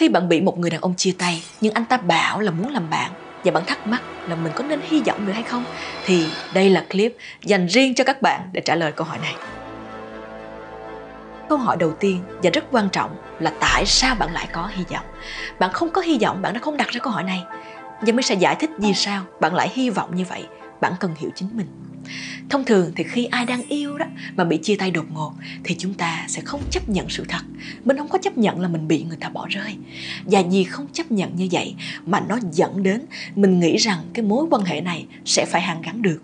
Khi bạn bị một người đàn ông chia tay nhưng anh ta bảo là muốn làm bạn và bạn thắc mắc là mình có nên hy vọng được hay không thì đây là clip dành riêng cho các bạn để trả lời câu hỏi này. Câu hỏi đầu tiên và rất quan trọng là tại sao bạn lại có hy vọng? Bạn không có hy vọng, bạn đã không đặt ra câu hỏi này. Và mới sẽ giải thích vì sao bạn lại hy vọng như vậy. Bạn cần hiểu chính mình. Thông thường thì khi ai đang yêu đó mà bị chia tay đột ngột thì chúng ta sẽ không chấp nhận sự thật. Mình không có chấp nhận là mình bị người ta bỏ rơi. Và vì không chấp nhận như vậy mà nó dẫn đến mình nghĩ rằng cái mối quan hệ này sẽ phải hàn gắn được.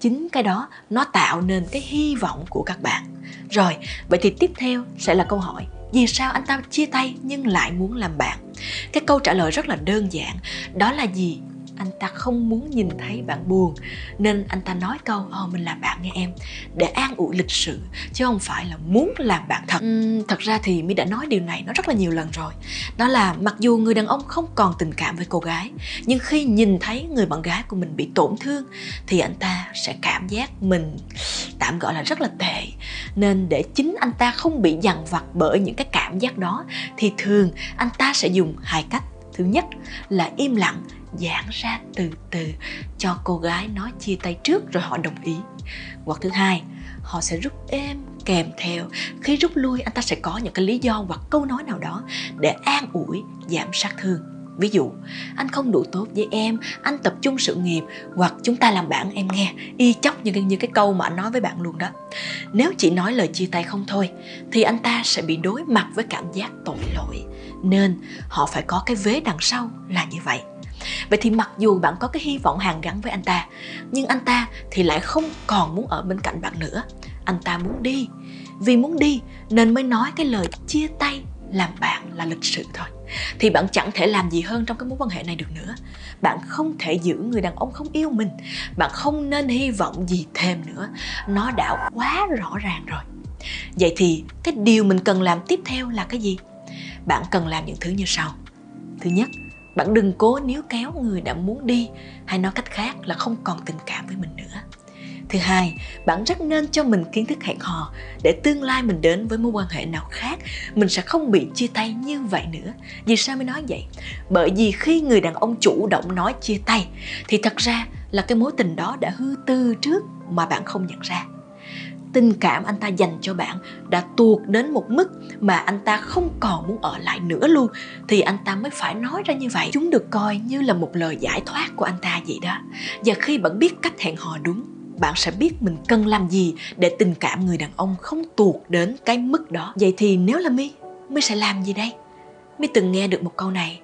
Chính cái đó nó tạo nên cái hy vọng của các bạn. Rồi, vậy thì tiếp theo sẽ là câu hỏi vì sao anh ta chia tay nhưng lại muốn làm bạn cái câu trả lời rất là đơn giản đó là gì anh ta không muốn nhìn thấy bạn buồn nên anh ta nói câu ồ mình làm bạn nghe em để an ủi lịch sự chứ không phải là muốn làm bạn thật. Uhm, thật ra thì mi đã nói điều này nó rất là nhiều lần rồi. Đó là mặc dù người đàn ông không còn tình cảm với cô gái nhưng khi nhìn thấy người bạn gái của mình bị tổn thương thì anh ta sẽ cảm giác mình tạm gọi là rất là tệ. Nên để chính anh ta không bị dằn vặt bởi những cái cảm giác đó thì thường anh ta sẽ dùng hai cách. Thứ nhất là im lặng giãn ra từ từ cho cô gái nói chia tay trước rồi họ đồng ý. Hoặc thứ hai họ sẽ rút êm kèm theo. Khi rút lui anh ta sẽ có những cái lý do hoặc câu nói nào đó để an ủi giảm sát thương. Ví dụ anh không đủ tốt với em anh tập trung sự nghiệp hoặc chúng ta làm bạn em nghe. Y chóc như cái, như cái câu mà anh nói với bạn luôn đó. Nếu chỉ nói lời chia tay không thôi thì anh ta sẽ bị đối mặt với cảm giác tội lỗi. Nên họ phải có cái vế đằng sau là như vậy. Vậy thì mặc dù bạn có cái hy vọng hàn gắn với anh ta, Nhưng anh ta thì lại không còn muốn ở bên cạnh bạn nữa. Anh ta muốn đi. Vì muốn đi nên mới nói cái lời chia tay làm bạn là lịch sự thôi. Thì bạn chẳng thể làm gì hơn trong cái mối quan hệ này được nữa. Bạn không thể giữ người đàn ông không yêu mình. Bạn không nên hy vọng gì thêm nữa. Nó đã quá rõ ràng rồi. Vậy thì cái điều mình cần làm tiếp theo là cái gì? Bạn cần làm những thứ như sau. Thứ nhất bạn đừng cố níu kéo người đã muốn đi hay nói cách khác là không còn tình cảm với mình nữa. Thứ hai, bạn rất nên cho mình kiến thức hẹn hò để tương lai mình đến với mối quan hệ nào khác, mình sẽ không bị chia tay như vậy nữa. Vì sao mới nói vậy? Bởi vì khi người đàn ông chủ động nói chia tay thì thật ra là cái mối tình đó đã hư tư trước mà bạn không nhận ra tình cảm anh ta dành cho bạn đã tuột đến một mức mà anh ta không còn muốn ở lại nữa luôn. Thì anh ta mới phải nói ra như vậy. Chúng được coi như là một lời giải thoát của anh ta vậy đó. Và khi bạn biết cách hẹn hò đúng, bạn sẽ biết mình cần làm gì để tình cảm người đàn ông không tuột đến cái mức đó. Vậy thì nếu là mi mi sẽ làm gì đây? Mi từng nghe được một câu này,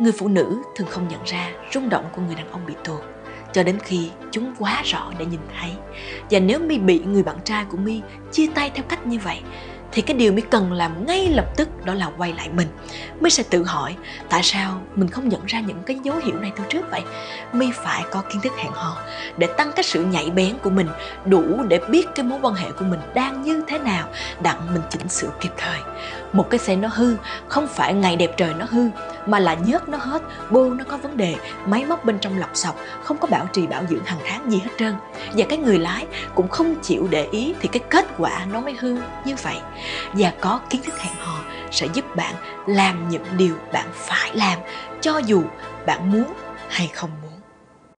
người phụ nữ thường không nhận ra rung động của người đàn ông bị tuột cho đến khi chúng quá rõ để nhìn thấy. Và nếu mi bị người bạn trai của mi chia tay theo cách như vậy, thì cái điều mi cần làm ngay lập tức đó là quay lại mình. Mi sẽ tự hỏi, tại sao mình không nhận ra những cái dấu hiệu này từ trước vậy? Mi phải có kiến thức hẹn hò để tăng cái sự nhạy bén của mình, đủ để biết cái mối quan hệ của mình đang như thế nào, đặng mình chỉnh sửa kịp thời. Một cái xe nó hư, không phải ngày đẹp trời nó hư mà là nhớt nó hết, bô nó có vấn đề, máy móc bên trong lọc sọc, không có bảo trì, bảo dưỡng hàng tháng gì hết trơn. Và cái người lái cũng không chịu để ý thì cái kết quả nó mới hư như vậy. Và có kiến thức hẹn hò sẽ giúp bạn làm những điều bạn phải làm, cho dù bạn muốn hay không muốn.